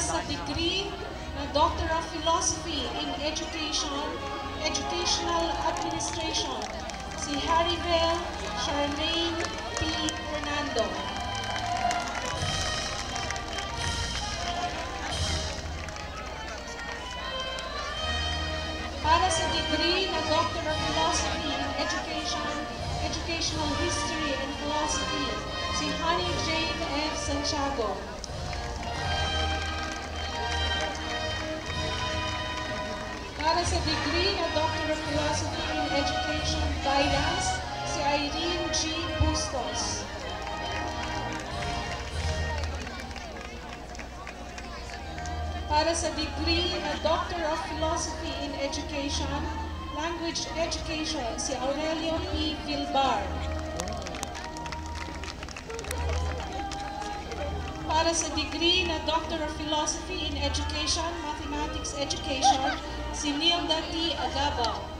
sa degree na Doctor of Philosophy in Education, Educational Administration, si Harryville Charmaine P. Fernando. Para sa degree na Doctor of Philosophy in Education, Educational History and Philosophy, si Honey Jane F. Santiago. Para sa degree na Doctor of Philosophy in Education Guidance, si Irene G. Bustos. Para sa degree na Doctor of Philosophy in Education, Language Education, si Aurelio P. Vilbar. Para sa degree na Doctor of Philosophy in Education, Mathematics Education, si Nilda T. Agabao.